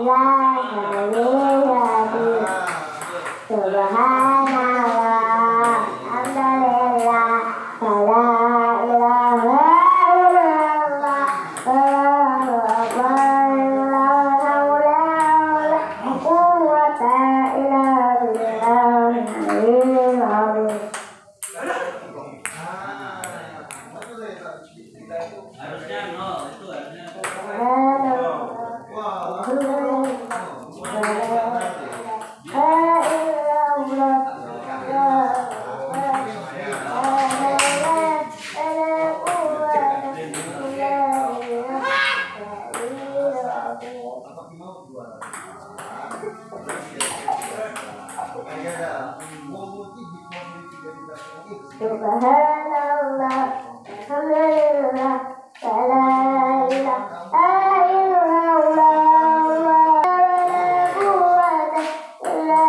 Ila, harusnya no itu harusnya Subhanallah, Alhamdulillah, umumnya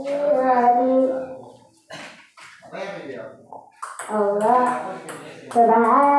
Allah telah